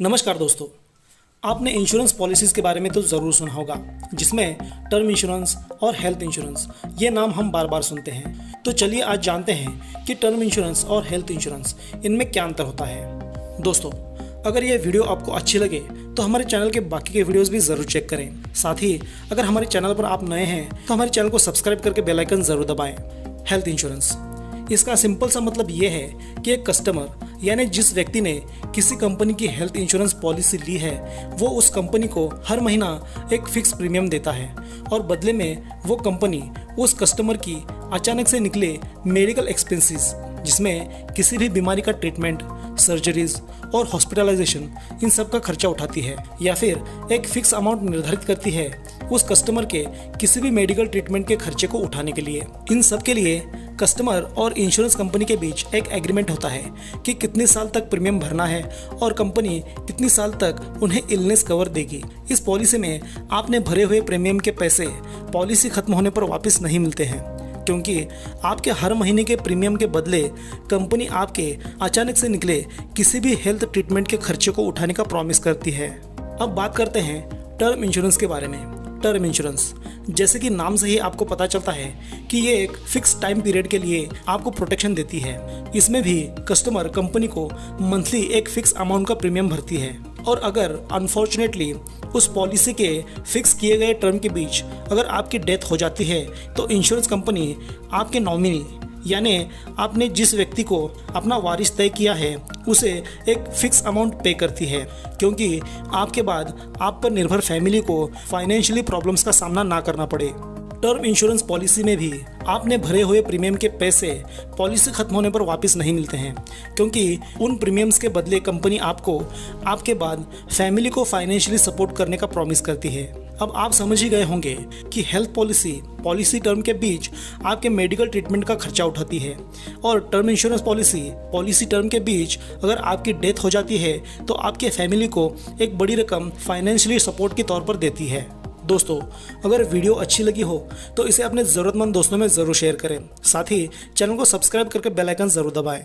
नमस्कार दोस्तों, आपने इंश्योरेंस पॉलिसीज़ के बारे में तो ज़रूर सुना होगा, जिसमें टर्म इंश्योरेंस और हेल्थ इंश्योरेंस ये नाम हम बार बार सुनते हैं। तो चलिए आज जानते हैं कि टर्म इंश्योरेंस और हेल्थ इंश्योरेंस इनमें क्या अंतर होता है। दोस्तों, अगर ये वीडियो आपको अच्छी लगे तो हमारे चैनल के बाकी के वीडियोस भी ज़रूर चेक करें। साथ ही, अगर हमारे चैनल पर आप नए हैं तो हमारे चैनल को सब्सक्राइब करके बेल आइकन ज़रूर दबाएँ। हेल्थ इंश्योरेंस इसका सिंपल सा मतलब ये है कि एक कस्टमर यानी जिस व्यक्ति ने किसी कंपनी की हेल्थ इंश्योरेंस पॉलिसी ली है, वो उस कंपनी को हर महीना एक फिक्स प्रीमियम देता है और बदले में वो कंपनी उस कस्टमर की अचानक से निकले मेडिकल एक्सपेंसेस जिसमें किसी भी बीमारी का ट्रीटमेंट सर्जरीज और हॉस्पिटलाइजेशन इन सब का खर्चा उठाती है या फिर एक फिक्स अमाउंट निर्धारित करती है उस कस्टमर के किसी भी मेडिकल ट्रीटमेंट के खर्चे को उठाने के लिए। इन सब के लिए कस्टमर और इंश्योरेंस कंपनी के बीच एक एग्रीमेंट होता है कि कितने साल तक प्रीमियम भरना है और कंपनी कितनी साल तक उन्हें इलनेस कवर देगी। इस पॉलिसी में आपने भरे हुए प्रीमियम के पैसे पॉलिसी खत्म होने पर वापस नहीं मिलते हैं, क्योंकि आपके हर महीने के प्रीमियम के बदले कंपनी आपके अचानक से निकले किसी भी हेल्थ ट्रीटमेंट के खर्चे को उठाने का प्रॉमिस करती है। अब बात करते हैं टर्म इंश्योरेंस के बारे में। टर्म इंश्योरेंस जैसे कि नाम से ही आपको पता चलता है कि ये एक फिक्स टाइम पीरियड के लिए आपको प्रोटेक्शन देती है। इसमें भी कस्टमर कंपनी को मंथली एक फिक्स अमाउंट का प्रीमियम भरती है। और अगर अनफॉर्चुनेटली उस पॉलिसी के फिक्स किए गए टर्म के बीच अगर आपकी डेथ हो जाती है तो इंश्योरेंस कंपनी आपके नॉमिनी यानी आपने जिस व्यक्ति को अपना वारिस तय किया है, उसे एक फिक्स अमाउंट पे करती है, क्योंकि आपके बाद आप पर निर्भर फैमिली को फाइनेंशियली प्रॉब्लम्स का सामना ना करना पड़े। टर्म इंश्योरेंस पॉलिसी में भी आपने भरे हुए प्रीमियम के पैसे पॉलिसी खत्म होने पर वापस नहीं मिलते हैं। क्योंकि उन प्रीमियम्स के बदले कंपनी आपको आपके बाद फैमिली को फाइनेंशियली सपोर्ट करने का प्रॉमिस करती है। अब आप समझ ही गए होंगे कि हेल्थ पॉलिसी पॉलिसी टर्म के बीच आपके मेडिकल ट्रीटमेंट का खर्चा उठाती है। और term insurance policy policy term के बीच अगर आपकी डेथ हो जाती है तो आपके फैमिली को एक बड़ी रकम फाइनेंशियली सपोर्ट के तौर पर देती है। दोस्तों, अगर वीडियो अच्छी लगी हो तो इसे अपने ज़रूरतमंद दोस्तों में ज़रूर शेयर करें। साथ ही चैनल को सब्सक्राइब करके बेलाइकन ज़रूर दबाएँ।